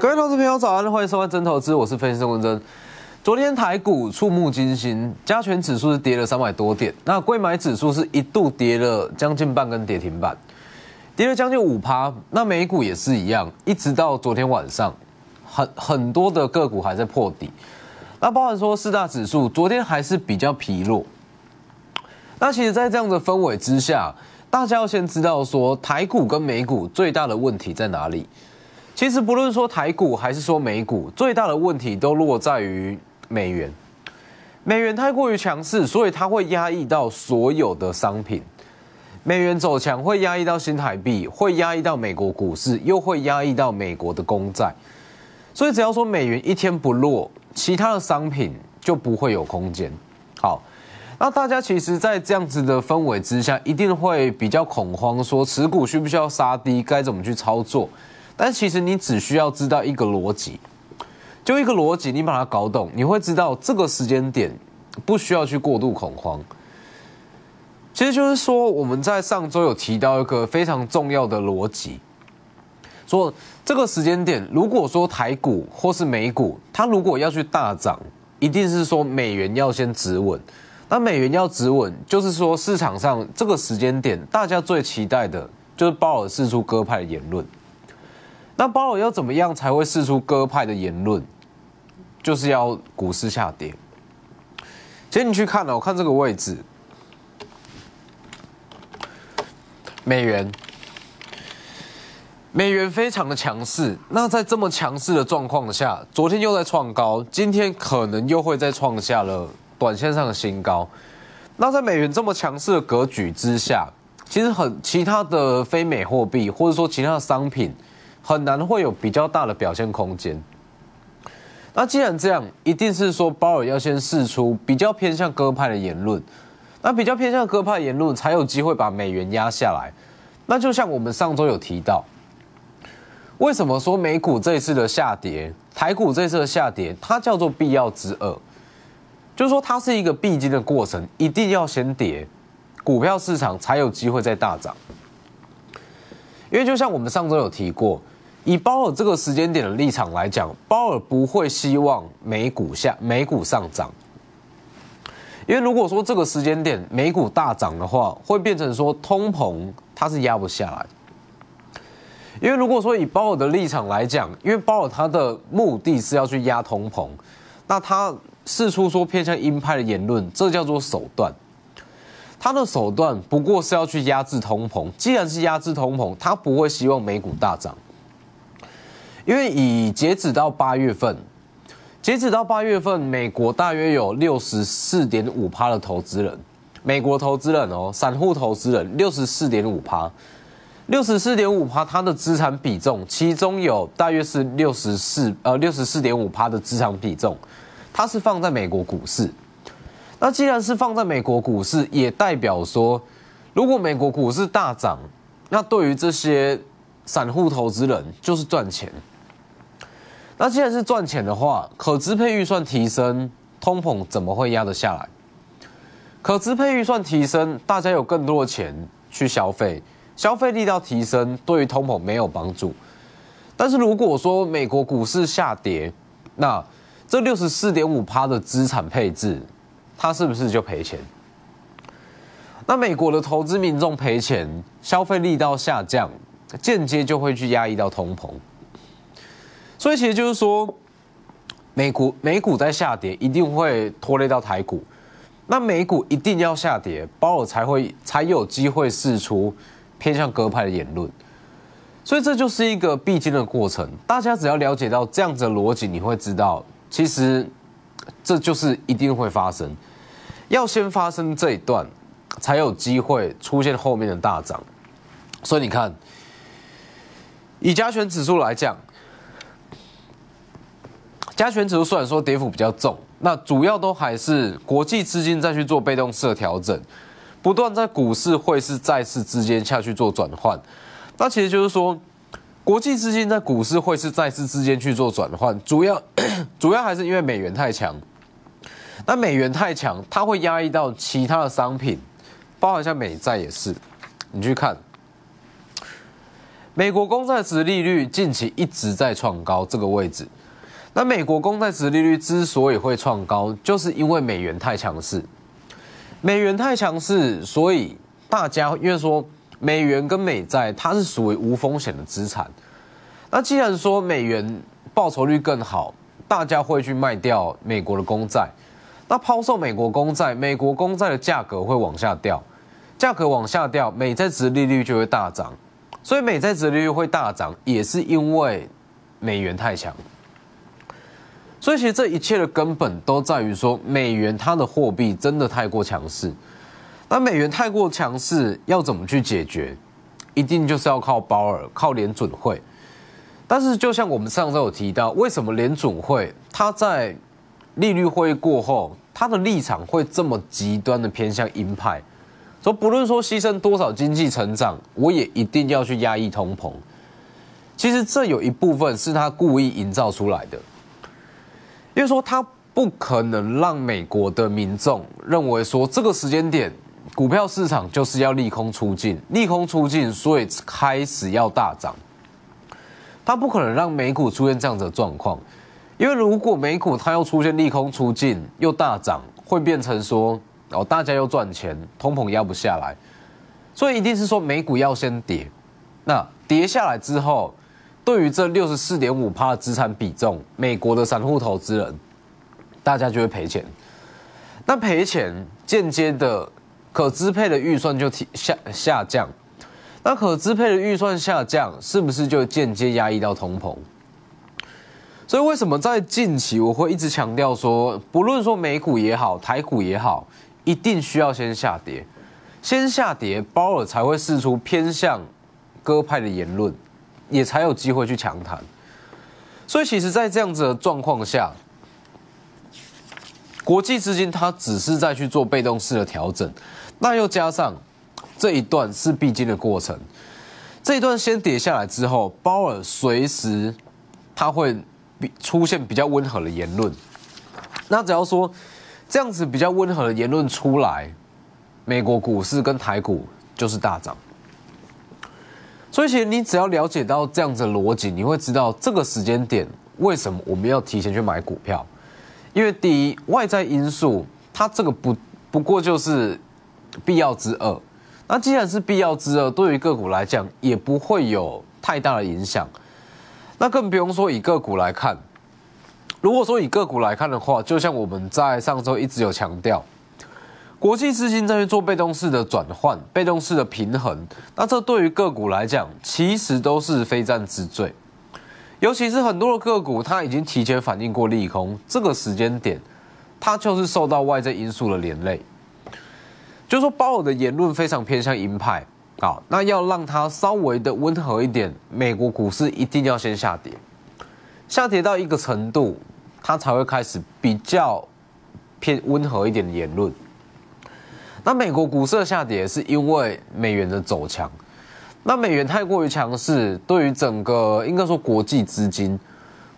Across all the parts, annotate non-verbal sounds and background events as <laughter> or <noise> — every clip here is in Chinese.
各位投资朋友早安，欢迎收看真投资，我是分析师文真。昨天台股触目惊心，加权指数是跌了三百多点，那贵买指数是一度跌了将近半根跌停板，跌了将近五趴。那美股也是一样，一直到昨天晚上，很很多的个股还在破底。那包含说四大指数昨天还是比较疲弱。那其实，在这样的氛围之下，大家要先知道说台股跟美股最大的问题在哪里。其实不论说台股还是说美股，最大的问题都落在于美元。美元太过于强势，所以它会压抑到所有的商品。美元走强会压抑到新台币，会压抑到美国股市，又会压抑到美国的公债。所以只要说美元一天不落，其他的商品就不会有空间。好，那大家其实，在这样子的氛围之下，一定会比较恐慌，说持股需不需要杀低，该怎么去操作？但其实你只需要知道一个逻辑，就一个逻辑，你把它搞懂，你会知道这个时间点不需要去过度恐慌。其实就是说，我们在上周有提到一个非常重要的逻辑，说这个时间点，如果说台股或是美股，它如果要去大涨，一定是说美元要先止稳。那美元要止稳，就是说市场上这个时间点，大家最期待的就是鲍尔释出鸽派言论。那鲍尔要怎么样才会试出鸽派的言论？就是要股市下跌。其实你去看哦，我看这个位置，美元，美元非常的强势。那在这么强势的状况下，昨天又在创高，今天可能又会再创下了短线上的新高。那在美元这么强势的格局之下，其实很其他的非美货币或者说其他的商品。很难会有比较大的表现空间。那既然这样，一定是说鲍尔要先试出比较偏向鸽派的言论，那比较偏向鸽派言论才有机会把美元压下来。那就像我们上周有提到，为什么说美股这次的下跌，台股这次的下跌，它叫做必要之恶，就是说它是一个必经的过程，一定要先跌，股票市场才有机会再大涨。因为就像我们上周有提过。以鲍尔这个时间点的立场来讲，鲍尔不会希望美股下美股上涨，因为如果说这个时间点美股大涨的话，会变成说通膨它是压不下来。因为如果说以鲍尔的立场来讲，因为鲍尔他的目的是要去压通膨，那他试出说偏向鹰派的言论，这叫做手段。他的手段不过是要去压制通膨，既然是压制通膨，他不会希望美股大涨。因为以截止到八月份，截止到八月份，美国大约有六十四点五趴的投资人，美国投资人哦，散户投资人六十四点五趴，六十四点五趴，它的资产比重，其中有大约是六十四呃六十四点五趴的资产比重，它是放在美国股市。那既然是放在美国股市，也代表说，如果美国股市大涨，那对于这些散户投资人就是赚钱。那既然是赚钱的话，可支配预算提升，通膨怎么会压得下来？可支配预算提升，大家有更多的钱去消费，消费力道提升，对于通膨没有帮助。但是如果说美国股市下跌，那这六十四点五趴的资产配置，它是不是就赔钱？那美国的投资民众赔钱，消费力道下降，间接就会去压抑到通膨。所以其实就是说，美股美股在下跌，一定会拖累到台股。那美股一定要下跌，鲍尔才会才有机会试出偏向鸽派的言论。所以这就是一个必经的过程。大家只要了解到这样子的逻辑，你会知道，其实这就是一定会发生。要先发生这一段，才有机会出现后面的大涨。所以你看，以加权指数来讲。加权指数虽然说跌幅比较重，那主要都还是国际资金再去做被动式的调整，不断在股市、汇市、债市之间下去做转换。那其实就是说，国际资金在股市、汇市、债市之间去做转换，主要 <clears throat> 主要还是因为美元太强。那美元太强，它会压抑到其他的商品，包含像美债也是。你去看。美国公债值利率近期一直在创高这个位置。那美国公债值利率之所以会创高，就是因为美元太强势。美元太强势，所以大家因为说美元跟美债它是属于无风险的资产。那既然说美元报酬率更好，大家会去卖掉美国的公债。那抛售美国公债，美国公债的价格会往下掉，价格往下掉，美债值利率就会大涨。所以美债殖利率会大涨，也是因为美元太强。所以其实这一切的根本都在于说，美元它的货币真的太过强势。那美元太过强势，要怎么去解决？一定就是要靠鲍尔，靠联准会。但是就像我们上周有提到，为什么联准会它在利率会议过后，它的立场会这么极端的偏向鹰派？说不论说牺牲多少经济成长，我也一定要去压抑通膨。其实这有一部分是他故意营造出来的，因为说他不可能让美国的民众认为说这个时间点股票市场就是要利空出尽，利空出尽，所以开始要大涨。他不可能让美股出现这样的状况，因为如果美股它要出现利空出尽又大涨，会变成说。哦，大家又赚钱，通膨压不下来，所以一定是说美股要先跌，那跌下来之后，对于这六十四点五趴资产比重，美国的散户投资人，大家就会赔钱，那赔钱间接的可支配的预算就提下下降，那可支配的预算下降，是不是就间接压抑到通膨？所以为什么在近期我会一直强调说，不论说美股也好，台股也好。一定需要先下跌，先下跌，鲍尔才会试出偏向鸽派的言论，也才有机会去强谈。所以，其实，在这样子的状况下，国际资金它只是在去做被动式的调整，那又加上这一段是必经的过程，这一段先跌下来之后，鲍尔随时他会出现比较温和的言论，那只要说。这样子比较温和的言论出来，美国股市跟台股就是大涨。所以其实你只要了解到这样子的逻辑，你会知道这个时间点为什么我们要提前去买股票。因为第一，外在因素它这个不不过就是必要之二。那既然是必要之二，对于个股来讲也不会有太大的影响。那更不用说以个股来看。如果说以个股来看的话，就像我们在上周一直有强调，国际资金在去做被动式的转换、被动式的平衡，那这对于个股来讲，其实都是非战之罪。尤其是很多的个股，它已经提前反映过利空，这个时间点，它就是受到外在因素的连累。就说鲍尔的言论非常偏向鹰派，好，那要让它稍微的温和一点，美国股市一定要先下跌。下跌到一个程度，它才会开始比较偏温和一点的言论。那美国股市的下跌是因为美元的走强，那美元太过于强势，对于整个应该说国际资金，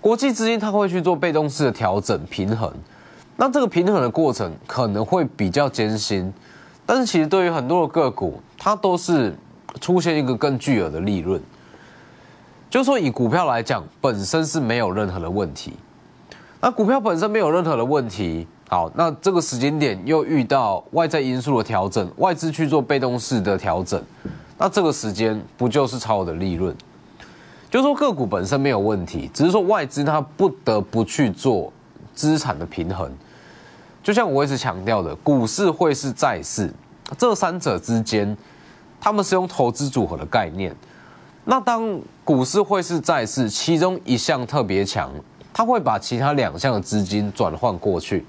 国际资金它会去做被动式的调整平衡。那这个平衡的过程可能会比较艰辛，但是其实对于很多的个股，它都是出现一个更巨额的利润。就说以股票来讲，本身是没有任何的问题。那股票本身没有任何的问题，好，那这个时间点又遇到外在因素的调整，外资去做被动式的调整，那这个时间不就是超额的利润？就是说个股本身没有问题，只是说外资它不得不去做资产的平衡。就像我一直强调的，股市会是债市，这三者之间，他们是用投资组合的概念。那当股市会是债市，其中一项特别强，它会把其他两项的资金转换过去。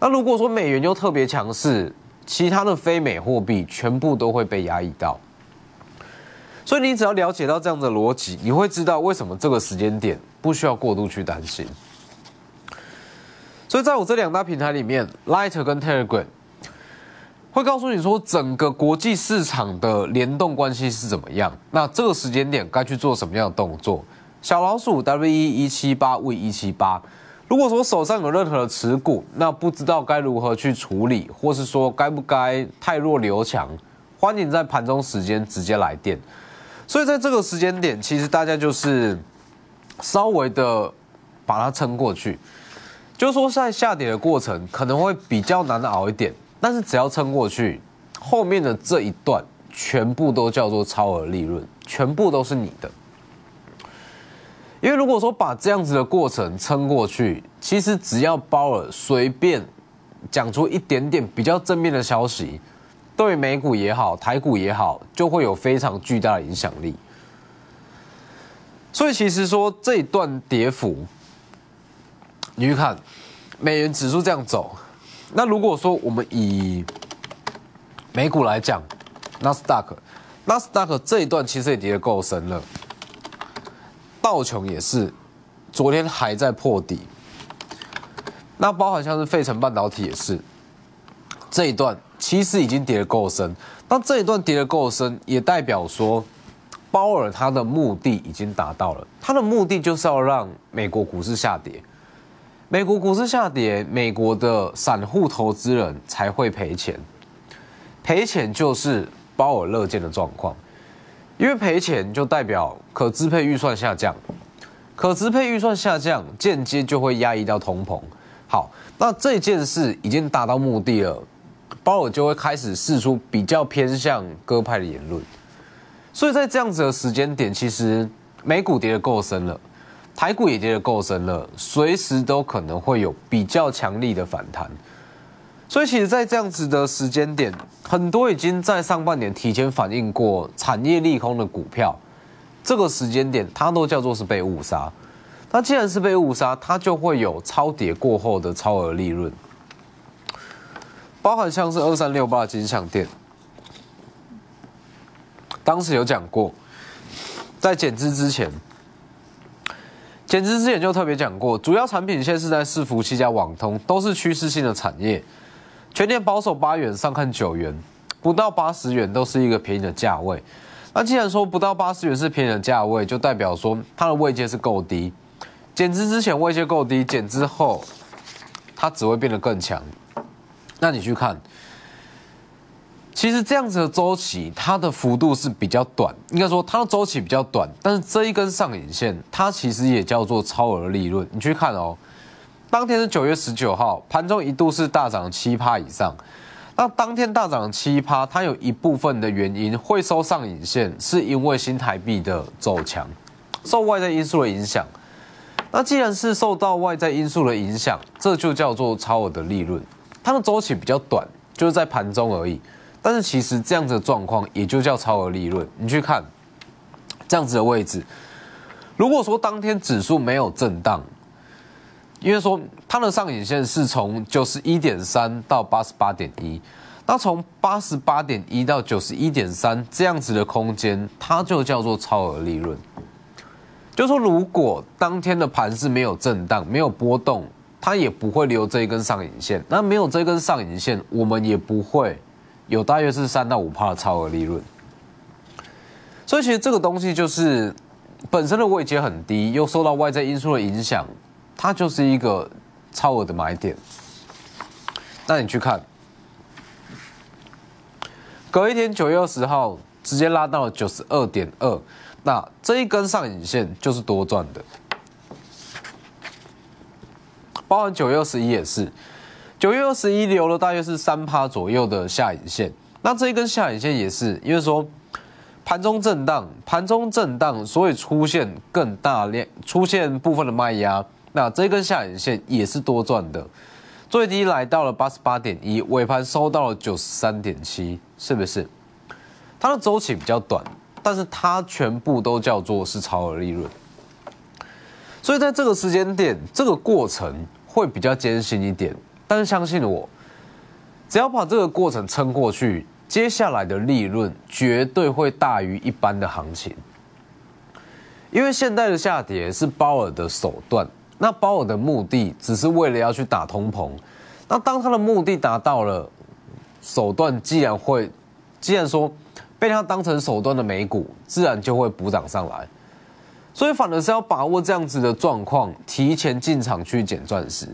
那如果说美元又特别强势，其他的非美货币全部都会被压抑到。所以你只要了解到这样的逻辑，你会知道为什么这个时间点不需要过度去担心。所以在我这两大平台里面，Light 跟 Telegram。会告诉你说整个国际市场的联动关系是怎么样，那这个时间点该去做什么样的动作？小老鼠 W E 一七八 V 一七八，如果说手上有任何的持股，那不知道该如何去处理，或是说该不该太弱留强，欢迎在盘中时间直接来电。所以在这个时间点，其实大家就是稍微的把它撑过去，就说在下跌的过程可能会比较难熬一点，但是只要撑过去，后面的这一段全部都叫做超额利润，全部都是你的。因为如果说把这样子的过程撑过去，其实只要鲍尔随便讲出一点点比较正面的消息。对美股也好，台股也好，就会有非常巨大的影响力。所以其实说这一段跌幅，你去看美元指数这样走，那如果说我们以美股来讲，纳斯达克，纳斯达克这一段其实也跌得够深了，道琼也是，昨天还在破底，那包含像是费城半导体也是，这一段。其实已经跌得够深，那这一段跌得够深，也代表说，鲍尔他的目的已经达到了。他的目的就是要让美国股市下跌，美国股市下跌，美国的散户投资人才会赔钱，赔钱就是鲍尔乐见的状况，因为赔钱就代表可支配预算下降，可支配预算下降，间接就会压抑到通膨。好，那这件事已经达到目的了。鲍尔就会开始试出比较偏向鸽派的言论，所以在这样子的时间点，其实美股跌得够深了，台股也跌得够深了，随时都可能会有比较强力的反弹。所以，其实，在这样子的时间点，很多已经在上半年提前反映过产业利空的股票，这个时间点它都叫做是被误杀。那既然是被误杀，它就会有超跌过后的超额利润。包含像是二三六八金项店，当时有讲过，在减资之前，减资之前就特别讲过，主要产品线是在伺服器加网通，都是趋势性的产业。全年保守八元，上看九元，不到八十元都是一个便宜的价位。那既然说不到八十元是便宜的价位，就代表说它的位阶是够低。减资之前位阶够低，减资后它只会变得更强。那你去看，其实这样子的周期，它的幅度是比较短，应该说它的周期比较短。但是这一根上影线，它其实也叫做超额利润。你去看哦，当天是九月十九号，盘中一度是大涨七趴以上。那当天大涨七趴，它有一部分的原因会收上影线，是因为新台币的走强，受外在因素的影响。那既然是受到外在因素的影响，这就叫做超额的利润。它的周期比较短，就是在盘中而已。但是其实这样子的状况也就叫超额利润。你去看这样子的位置，如果说当天指数没有震荡，因为说它的上影线是从九十一点三到八十八点一，那从八十八点一到九十一点三这样子的空间，它就叫做超额利润。就说如果当天的盘是没有震荡、没有波动。它也不会留这一根上影线，那没有这根上影线，我们也不会有大约是三到五帕的超额利润。所以其实这个东西就是本身的位阶很低，又受到外在因素的影响，它就是一个超额的买点。那你去看，隔一天九月二十号直接拉到了九十二点二，那这一根上影线就是多赚的。包含九月二十一也是，九月二十一留了大约是三趴左右的下影线，那这一根下影线也是，因为说盘中震荡，盘中震荡，所以出现更大量，出现部分的卖压，那这根下影线也是多赚的，最低来到了八十八点一，尾盘收到了九十三点七，是不是？它的周期比较短，但是它全部都叫做是超额利润，所以在这个时间点，这个过程。会比较艰辛一点，但是相信我，只要把这个过程撑过去，接下来的利润绝对会大于一般的行情。因为现在的下跌是鲍尔的手段，那鲍尔的目的只是为了要去打通膨。那当他的目的达到了，手段既然会，既然说被他当成手段的美股，自然就会补涨上来。所以反而是要把握这样子的状况，提前进场去捡钻石。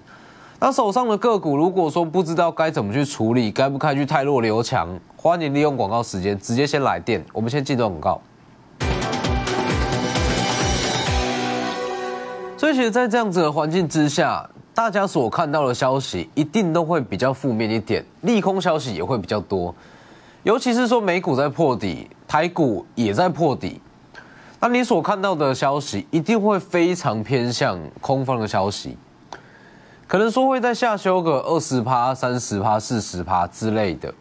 那手上的个股，如果说不知道该怎么去处理，该不该去太弱留强，欢迎利用广告时间直接先来电。我们先进段广告。所以其实，在这样子的环境之下，大家所看到的消息一定都会比较负面一点，利空消息也会比较多。尤其是说美股在破底，台股也在破底，那你所看到的消息一定会非常偏向空方的消息，可能说会在下修个二十趴、三十趴、四十趴之类的。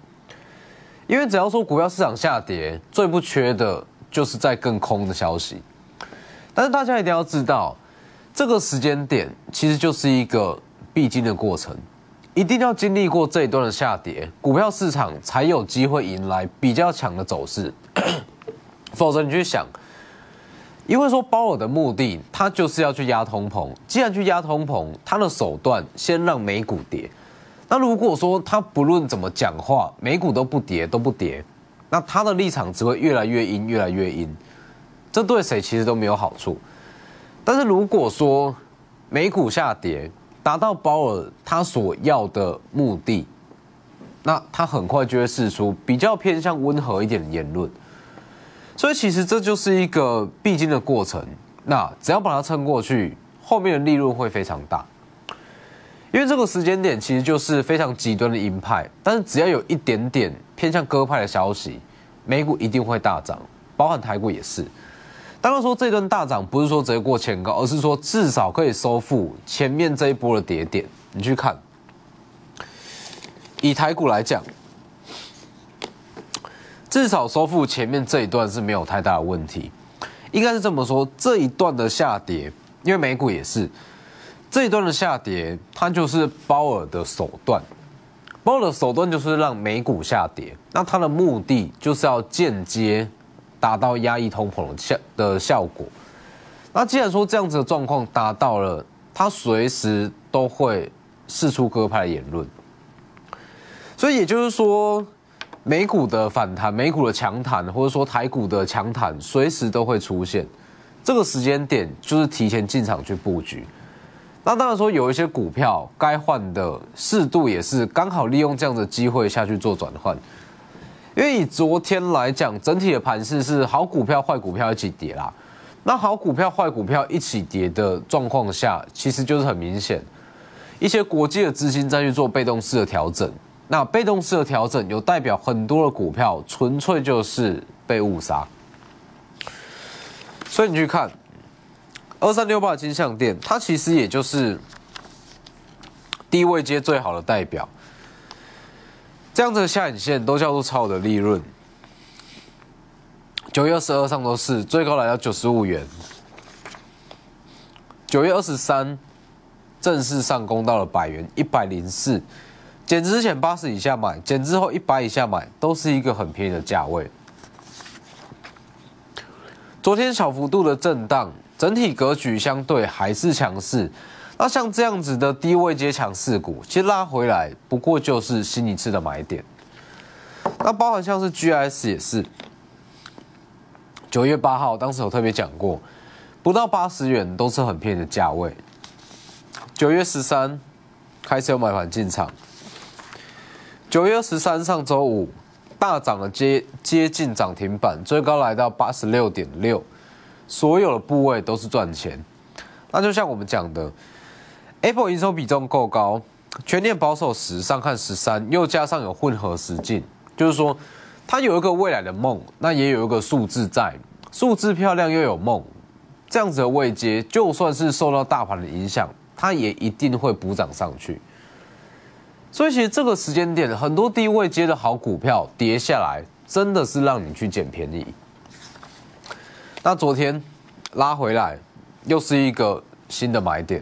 因为只要说股票市场下跌，最不缺的就是在更空的消息。但是大家一定要知道。这个时间点其实就是一个必经的过程，一定要经历过这一段的下跌，股票市场才有机会迎来比较强的走势。<coughs> 否则你去想，因为说鲍尔的目的，他就是要去压通膨。既然去压通膨，他的手段先让美股跌。那如果说他不论怎么讲话，美股都不跌都不跌，那他的立场只会越来越阴，越来越阴。这对谁其实都没有好处。但是如果说美股下跌达到鲍尔他所要的目的，那他很快就会释出比较偏向温和一点的言论。所以其实这就是一个必经的过程。那只要把它撑过去，后面的利润会非常大。因为这个时间点其实就是非常极端的鹰派，但是只要有一点点偏向鸽派的消息，美股一定会大涨，包含台股也是。当然说这段大涨不是说直接过前高，而是说至少可以收复前面这一波的跌点。你去看，以台股来讲，至少收复前面这一段是没有太大的问题。应该是这么说，这一段的下跌，因为美股也是这一段的下跌，它就是鲍尔的手段。鲍尔的手段就是让美股下跌，那它的目的就是要间接。达到压抑通膨的效的效果。那既然说这样子的状况达到了，他随时都会释出鸽派言论。所以也就是说，美股的反弹、美股的强弹，或者说台股的强弹，随时都会出现。这个时间点就是提前进场去布局。那当然说有一些股票该换的适度也是刚好利用这样的机会下去做转换。因为以昨天来讲，整体的盘势是好股票、坏股票一起跌啦。那好股票、坏股票一起跌的状况下，其实就是很明显，一些国际的资金在去做被动式的调整。那被动式的调整有代表很多的股票纯粹就是被误杀。所以你去看二三六八金项店，它其实也就是低位接最好的代表。这样子的下影线都叫做超的利润。九月二十二上周四最高来到九十五元，九月二十三正式上攻到了百元一百零四，减之前八十以下买，减之后一百以下买，都是一个很便宜的价位。昨天小幅度的震荡，整体格局相对还是强势。那像这样子的低位接强势股，其实拉回来不过就是新一次的买点。那包含像是 GS 也是，九月八号当时有特别讲过，不到八十元都是很便宜的价位。九月十三开始有买盘进场，九月十三上周五大涨了接接近涨停板，最高来到八十六点六，所有的部位都是赚钱。那就像我们讲的。Apple 营收比重够高，全年保守十，上看十三，又加上有混合实境，就是说它有一个未来的梦，那也有一个数字在，数字漂亮又有梦，这样子的位阶，就算是受到大盘的影响，它也一定会补涨上去。所以其实这个时间点，很多低位接的好股票跌下来，真的是让你去捡便宜。那昨天拉回来，又是一个新的买点。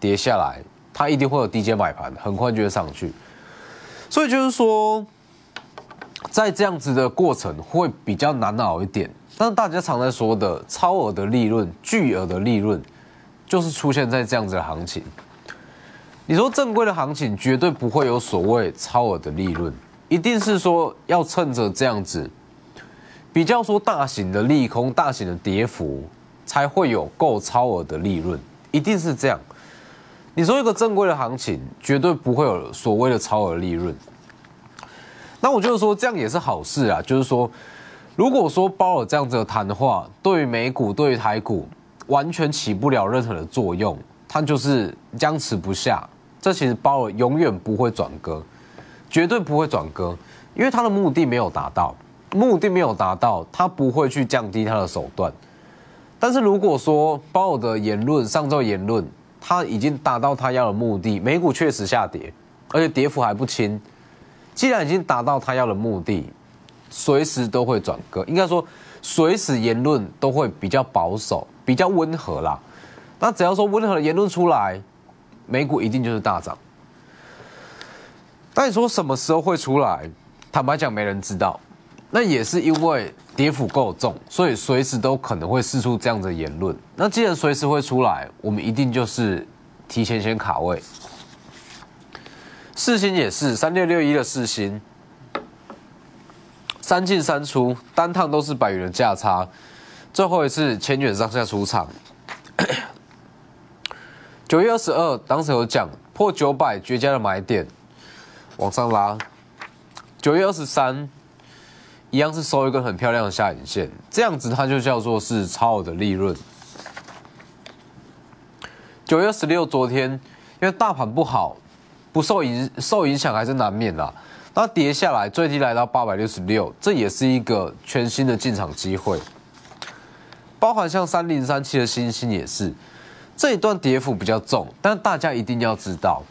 跌下来，它一定会有低阶买盘，很快就会上去。所以就是说，在这样子的过程会比较难熬一点。但是大家常在说的超额的利润、巨额的利润，就是出现在这样子的行情。你说正规的行情绝对不会有所谓超额的利润，一定是说要趁着这样子比较说大型的利空、大型的跌幅，才会有够超额的利润，一定是这样。你说一个正规的行情，绝对不会有所谓的超额利润。那我就是说，这样也是好事啊。就是说，如果说鲍尔这样子的谈话，对于美股、对于台股，完全起不了任何的作用，它就是僵持不下。这其实鲍尔永远不会转割，绝对不会转割，因为他的目的没有达到，目的没有达到，他不会去降低他的手段。但是如果说鲍尔的言论，上周言论，他已经达到他要的目的，美股确实下跌，而且跌幅还不轻。既然已经达到他要的目的，随时都会转割，应该说随时言论都会比较保守，比较温和啦。那只要说温和的言论出来。美股一定就是大涨，但你说什么时候会出来？坦白讲，没人知道。那也是因为跌幅够重，所以随时都可能会试出这样的言论。那既然随时会出来，我们一定就是提前先卡位。四星也是三六六一的四星，三进三出，单趟都是百元的价差，最后一次千元上下出场。<coughs> 九月二十二，当时有讲破九百绝佳的买点，往上拉。九月二十三，一样是收一根很漂亮的下影线，这样子它就叫做是超好的利润。九月十六，昨天因为大盘不好，不受影受影响还是难免啦。那跌下来最低来到八百六十六，这也是一个全新的进场机会。包含像三零三七的星星也是。这一段跌幅比较重，但大家一定要知道，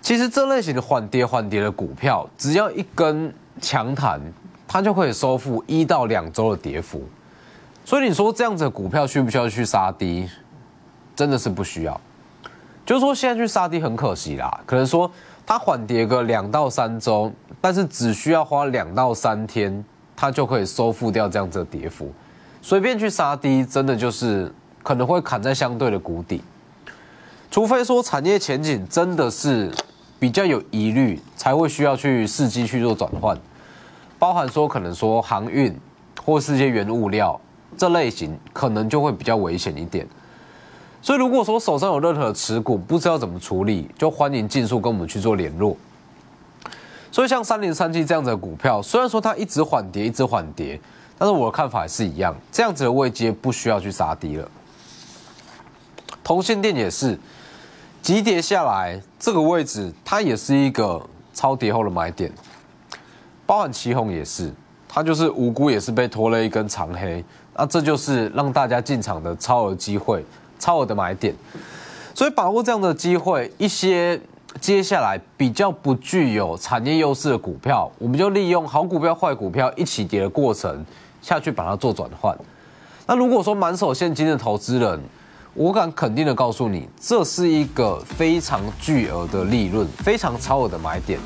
其实这类型的缓跌缓跌的股票，只要一根强弹，它就可以收复一到两周的跌幅。所以你说这样子的股票需不需要去杀低？真的是不需要。就是说现在去杀低很可惜啦，可能说它缓跌个两到三周，但是只需要花两到三天，它就可以收复掉这样子的跌幅。随便去杀低，真的就是。可能会砍在相对的谷底，除非说产业前景真的是比较有疑虑，才会需要去伺机去做转换，包含说可能说航运或是一些原物料这类型，可能就会比较危险一点。所以如果说手上有任何持股，不知道怎么处理，就欢迎尽速跟我们去做联络。所以像三零三七这样子的股票，虽然说它一直缓跌，一直缓跌，但是我的看法还是一样，这样子的位阶不需要去杀低了。同性电也是急跌下来，这个位置它也是一个超跌后的买点。包含旗红也是，它就是无辜也是被拖了一根长黑，那这就是让大家进场的超额机会、超额的买点。所以把握这样的机会，一些接下来比较不具有产业优势的股票，我们就利用好股票、坏股票一起跌的过程下去把它做转换。那如果说满手现金的投资人，我敢肯定的告诉你，这是一个非常巨额的利润，非常超额的买点，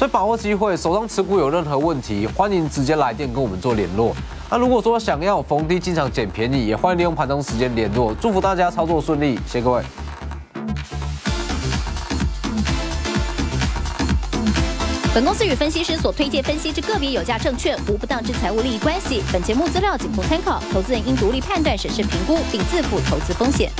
所以把握机会，手上持股有任何问题，欢迎直接来电跟我们做联络。那如果说想要逢低进场捡便宜，也欢迎利用盘中时间联络。祝福大家操作顺利，谢谢各位。本公司与分析师所推荐分析之个别有价证券无不当之财务利益关系。本节目资料仅供参考，投资人应独立判断、审视、评估，并自负投资风险。